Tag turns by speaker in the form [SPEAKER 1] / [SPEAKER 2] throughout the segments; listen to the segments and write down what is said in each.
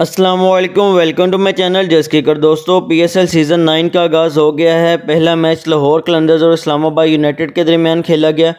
[SPEAKER 1] Aslam welcome to my channel जस cricket दोस्तों P S L season nine का आगाज़ हो गया है। पहला मैच लाहौर कलंदर्स और इस्लामाबाद यूनाइटेड के दरमियान खेला गया।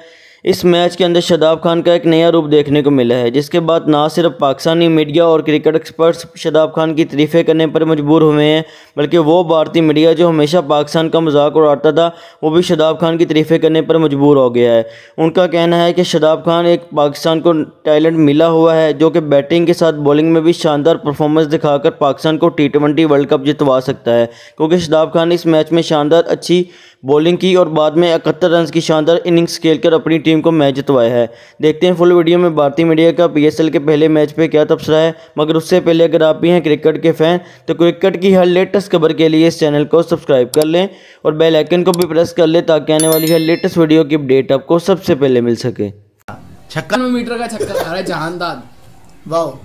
[SPEAKER 1] इस मैच के अंदर शदाब खान का एक नया रूप देखने को मिला है, जिसके बाद ना सिर्फ़ पाकिस्तानी मीडिया और क्रिकेट एक्सपर्ट्स शदाब खान की तरीफ़ें करने पर मजबूर हुए हैं, बल्कि वो भारतीय मीडिया जो हमेशा पाकिस्तान का मज़ाक उड़ाता था, वो भी शदाब खान की तरीफ़ें करने पर मजबूर हो गया है। उनका कहना है कि शदाब खान एक पाकिस्तान को टैलेंट मिला हुआ है, जो कि बैटिंग के साथ बॉलिंग में भी शानदार परफॉर्मेंस दिखाकर पाकिस्तान को टी ट्वेंटी वर्ल्ड कप जितवा सकता है, क्योंकि शदाब खान ने इस मैच में शानदार अच्छी बॉलिंग की और बाद में इकहत्तर रन की शानदार इनिंग्स खेलकर अपनी टीम को मैच जितवाया है। देखते हैं फुल वीडियो में भारतीय मीडिया का पीएसएल के पहले मैच पे क्या तबसरा है मगर उससे पहले अगर आप भी हैं क्रिकेट के फ़ैन तो क्रिकेट की हर लेटेस्ट खबर के लिए इस चैनल को सब्सक्राइब कर लें और बेल आइकन को भी प्रेस कर लें ताकि आने वाली हर लेटेस्ट वीडियो की अपडेट आपको सबसे पहले मिल सके।
[SPEAKER 2] छक्का मीटर का छक्का है जहानदाद
[SPEAKER 3] वाओ।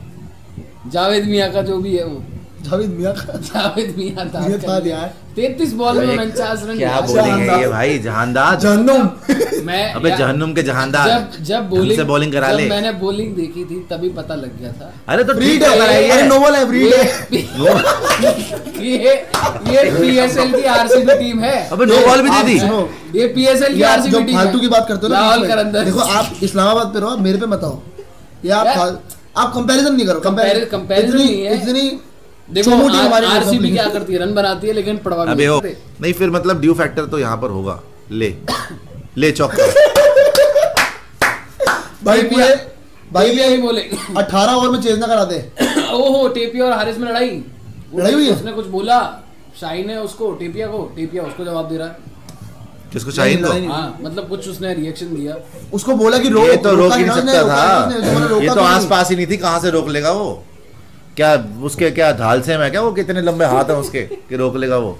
[SPEAKER 2] जावेद मियाँ का जो भी है वो।
[SPEAKER 3] जावेद मियाँ का
[SPEAKER 2] जावेद मियाँ था
[SPEAKER 3] ये था यार।
[SPEAKER 2] तैतीस बॉल में उनचास रन
[SPEAKER 4] क्या बोलेंगे ये भाई? जहानदाज
[SPEAKER 3] जहन्नुम।
[SPEAKER 2] मैं
[SPEAKER 4] अबे जहन्नुम के जहानदाज
[SPEAKER 2] जब जब बॉलिंग
[SPEAKER 4] से बॉलिंग करा ले।
[SPEAKER 2] मैंने बॉलिंग देखी थी तभी पता लग गया था।
[SPEAKER 4] अरे तो
[SPEAKER 3] फ्री
[SPEAKER 4] ठीक
[SPEAKER 3] है अरे नोबल है फ्री
[SPEAKER 2] ये
[SPEAKER 3] है
[SPEAKER 2] ये ये पीएसएल की आरसीबी टीम है।
[SPEAKER 4] अबे नो बॉल भी दे दी।
[SPEAKER 2] ये पीएसएल की आरसीबी टीम
[SPEAKER 3] फालतू की बात करते हो ना
[SPEAKER 2] लाहौल
[SPEAKER 3] देखो आप इस्लामाबाद पे रहो मेरे पे मत आओ। ये आप आप कंपैरिजन नहीं करो
[SPEAKER 2] comparison नहीं है।
[SPEAKER 3] इतनी
[SPEAKER 2] देखो आरसीबी क्या करती है? रन बनाती है लेकिन पड़वा
[SPEAKER 4] अबे
[SPEAKER 2] नहीं
[SPEAKER 4] हो
[SPEAKER 2] करते।
[SPEAKER 4] नहीं फिर मतलब ड्यू फैक्टर तो यहाँ पर होगा। ले। ले चौका
[SPEAKER 3] भाई पूरे
[SPEAKER 2] भाई भी यही बोले।
[SPEAKER 3] अठारह ओवर में चेज ना कराते
[SPEAKER 2] ओहो टेपिया और हारिस में लड़ाई।
[SPEAKER 3] लड़ाई हुई है?
[SPEAKER 2] उसने कुछ बोला। शाही ने उसको टेपिया को। टेपिया उसको जवाब दे रहा है।
[SPEAKER 4] किसको शाहीन को?
[SPEAKER 2] हाँ मतलब कुछ उसने रिएक्शन दिया।
[SPEAKER 3] उसको बोला कि रोक
[SPEAKER 4] ये तो रोक ही नहीं सकता था। ये
[SPEAKER 3] तो
[SPEAKER 4] तो आस पास ही नहीं थी। कहाँ से रोक लेगा वो? क्या उसके क्या ढाल से मैं क्या वो कितने लंबे हाथ हैं उसके कि रोक लेगा वो?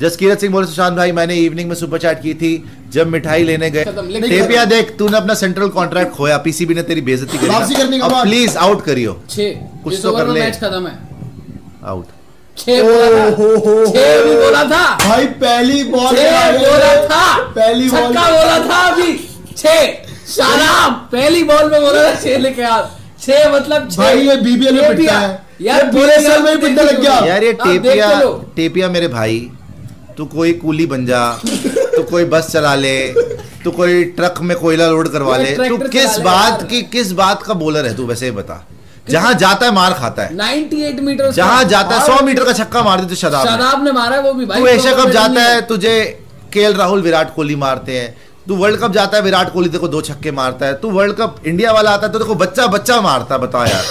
[SPEAKER 4] जसकीरत सिंह बोले सुशांत भाई मैंने इवनिंग में सुपर चैट की थी जब मिठाई लेने गए। टेपिया देख तूने अपना सेंट्रल कॉन्ट्रैक्ट खोया पीसीबी ने तेरी बेइज्जती करी।
[SPEAKER 3] वापसी करने के
[SPEAKER 4] अब
[SPEAKER 3] बाद।
[SPEAKER 4] प्लीज़ आउट करियो। कुछ तो कर ले।
[SPEAKER 2] मैच खत्म है।
[SPEAKER 4] आउट
[SPEAKER 2] छह बोला था।
[SPEAKER 3] ओ,
[SPEAKER 2] छह भी बोला था।
[SPEAKER 3] भाई पहली बॉल
[SPEAKER 2] बोला था।
[SPEAKER 3] पहली बॉल
[SPEAKER 2] छक्का बोला था अभी। छह। शाराब। पहली बॉल में बोला था छह लेके आ छह मतलब छह।
[SPEAKER 3] भाई ये BBL में पिटता है।
[SPEAKER 2] यार
[SPEAKER 3] ये BSL में पिटने लग गया।
[SPEAKER 4] यार ये टेपिया टेपिया मेरे भाई तू कोई कूली बन जा तू कोई बस चला ले तू कोई ट्रक में कोयला लोड करवा ले तू किस बात की किस बात का बॉलर है तू वैसे ही बता। जहाँ जाता है मार खाता है।
[SPEAKER 2] 98 मीटर
[SPEAKER 4] जहाँ जाता है सौ मीटर का छक्का मार दे तो शदाब।
[SPEAKER 2] शादाब ने मारा वो भी भाई
[SPEAKER 4] तू एशिया कप जाता है तुझे के राहुल विराट कोहली मारते हैं। तू वर्ल्ड कप जाता है विराट कोहली देखो दो छक्के मारता है। तू वर्ल्ड कप इंडिया वाला आता है तो देखो बच्चा बच्चा मारता है बता यार।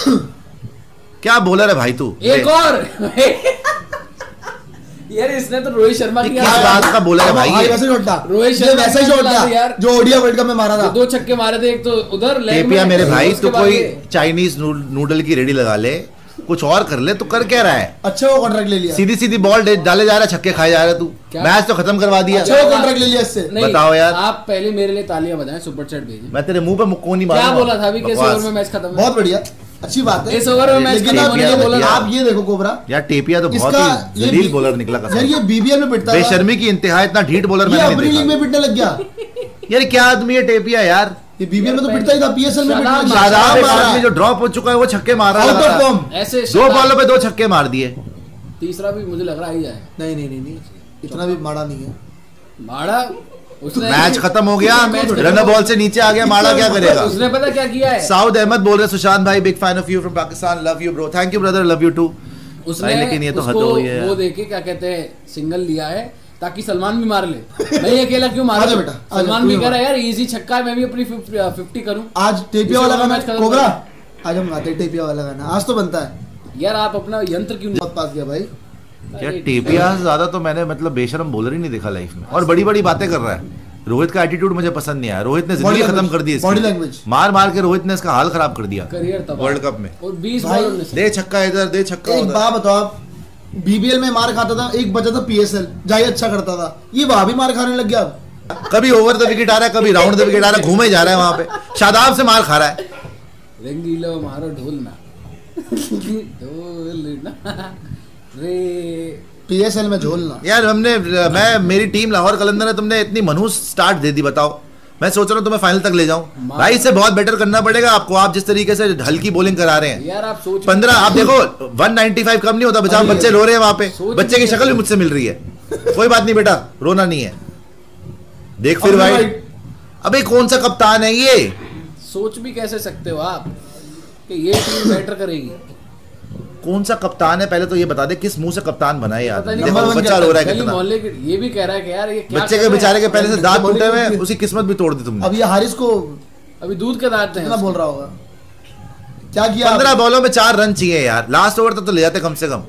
[SPEAKER 4] क्या बॉलर है भाई तू?
[SPEAKER 2] एक और। यार इसने तो रोहित शर्मा की
[SPEAKER 4] किस बात का बॉलर है भाई
[SPEAKER 3] भाई
[SPEAKER 4] ये?
[SPEAKER 3] वैसे शॉट था
[SPEAKER 2] रोहित शर्मा
[SPEAKER 3] वैसा ही शॉट था
[SPEAKER 2] यार।
[SPEAKER 3] जो ओडिया वर्ल्ड कप में मारा था।
[SPEAKER 2] दो छक्के मारे थे एक तो उधर
[SPEAKER 4] टेपिया मेरे भाई तू
[SPEAKER 2] बाद
[SPEAKER 4] कोई चाइनीज़ नूडल की रेडी लगा ले। कुछ और कर ले तो कर क्या रहा है?
[SPEAKER 3] अच्छा वो कॉन्ट्रैक्ट ले लिया।
[SPEAKER 4] सीधी सीधी बॉल डाले जा रहा है छक्के खाए जा रहा है तू। मैच तो खत्म करवा दिया।
[SPEAKER 3] अच्छा वो कॉन्ट्रैक्ट ले लिया इससे।
[SPEAKER 4] बताओ यार।
[SPEAKER 2] आप पहले मेरे लिए तालियाँ बजाएँ सुपर चैट भेजिए
[SPEAKER 4] मैं तेरे मुँह पे मुक्को नहीं मारूँगा।
[SPEAKER 2] क्या बोला था अभी किस। ओवर में मैच खत्म
[SPEAKER 3] बहुत बढ़िया। अच्छी बात है।
[SPEAKER 2] इस ओवर में मैच खत्म
[SPEAKER 3] आप
[SPEAKER 2] होने
[SPEAKER 3] ये
[SPEAKER 2] का बोला
[SPEAKER 3] आप ये देखो कोबरा।
[SPEAKER 4] यार टेपिया तो बहुत ही जलील बॉलर निकला
[SPEAKER 3] यार ये बीबीएल में पिटता था।
[SPEAKER 4] बेशर्मी की इंतहा इतना ढीठ बॉलर
[SPEAKER 3] ये
[SPEAKER 4] मैंने
[SPEAKER 3] अपनी
[SPEAKER 4] नहीं
[SPEAKER 3] लीग में पिटने लग गया।
[SPEAKER 4] यार क्या आदमी है टेपिया यार?
[SPEAKER 3] ये बीबीएल में तो पिटता ही था पीएसएल में लग गया।
[SPEAKER 4] शादाब एक आदमी जो ड्रॉप हो चुका है वो छक्के मार रहा
[SPEAKER 3] आउट ऑफ़
[SPEAKER 4] है
[SPEAKER 3] फॉर्म
[SPEAKER 2] ऐसे
[SPEAKER 4] दो बॉलों पे दो छक्के मार दिए।
[SPEAKER 2] तीसरा भी मुझे लग रहा है ही जाए।
[SPEAKER 3] नहीं नहीं नहीं। इतना भी माड़ा नहीं है।
[SPEAKER 2] माड़ा?
[SPEAKER 4] मैच खत्म हो गया। रन बॉल से नीचे आ गया माड़ा क्या करेगा?
[SPEAKER 2] उसने पता क्या किया है?
[SPEAKER 4] साउद अहमद बोल रहे सुशांत भाई big fan of you from Pakistan love you bro thank you brother love you too
[SPEAKER 2] उसने
[SPEAKER 4] लेकिन ये तो हद हो गई है।
[SPEAKER 2] वो। देखे क्या कहते हैं सिंगल लिया है ताकि सलमान भी मार ले। ये अकेला क्यों मार
[SPEAKER 3] आजा बेटा,
[SPEAKER 2] सलमान भी कह रहा है यार इजी छक्का है मैं भी अपनी फिफ्टी करूँ।
[SPEAKER 3] आज टेपिया वाला गाना
[SPEAKER 2] मैच
[SPEAKER 3] कोबरा आज हम गाते हैं टेपिया वाला गाना। आज तो बनता है।
[SPEAKER 2] यार आप अपना यंत्र क्यों
[SPEAKER 3] बहुत पास गया भाई।
[SPEAKER 4] क्या
[SPEAKER 2] अरे,
[SPEAKER 4] टेपिया से ज़्यादा तो मैंने मतलब बेशरम बॉलर ही नहीं देखा लाइफ में। और बड़ी बड़ी बातें कर रहा है। रोहित का एटीट्यूड मुझे पसंद नहीं आया। रोहित ने ज़िंदगी खत्म कर दी इसकी।
[SPEAKER 3] body language।
[SPEAKER 4] मार मार के रोहित ने इसका हाल खराब कर दिया। वर्ल्ड कप में।
[SPEAKER 2] और 20
[SPEAKER 3] भाई,
[SPEAKER 4] दे छक्का इधर दे छक्का
[SPEAKER 3] एक बात बताओ आप। बीबीएल में मार खाता था एक बचा था पीएसएल जाई अच्छा करता था। ये वहाँ भी मार खाने लग गया
[SPEAKER 4] कभी ओवर द विकेट आ रहा है कभी राउंड द विकेट आ रहा है घूमे जा रहा है वहाँ पे। शादाब से मार खा रहा है।
[SPEAKER 2] रंगीलो मारो ढोलना। ढोलना।
[SPEAKER 3] पीएसएल में झोलना।
[SPEAKER 4] यार हमने मैं मेरी टीम लाहौर कलंदर ने तुमने इतनी मनहूस स्टार्ट दे दी बताओ। मैं सोच रहा हूँ तुम्हें फाइनल तक ले जाऊँ। भाई इससे बहुत बेटर करना पड़ेगा आपको। आप जिस तरीके से हल्की बॉलिंग करा रहे हैं।
[SPEAKER 2] यार आप सोच
[SPEAKER 4] पंद्रह आप देखो 195 कम नहीं होता
[SPEAKER 3] अरे
[SPEAKER 4] बच्चे रो रहे हैं वहाँ पे। बच्चे की शक्ल भी मुझसे मिल रही है। कोई बात नहीं बेटा रोना नहीं है। देख फिर भाई।
[SPEAKER 3] भाई।
[SPEAKER 4] अबे कौन सा कप्तान है ये?
[SPEAKER 2] सोच भी कैसे सकते हो आप कि ये टीम बेटर करेगी?
[SPEAKER 4] कौन सा कप्तान है? पहले तो ये बता दे किस मुँह से कप्तान बना है यार? देखो बच्चा रो रहा है कितना।
[SPEAKER 2] ये भी कह रहा है कि यार ये क्या
[SPEAKER 4] बच्चे के बेचारे के पहले से दांत टूटे हुए
[SPEAKER 3] उसी
[SPEAKER 4] उसकी किस्मत भी तोड़ दी तुमने।
[SPEAKER 3] अब ये हारिस को
[SPEAKER 2] अभी दूध के दांत है
[SPEAKER 3] बोल रहा होगा? क्या किया
[SPEAKER 4] पंद्रह बॉलों में चार रन चाहिए यार। लास्ट ओवर तक तो ले जाते कम से कम।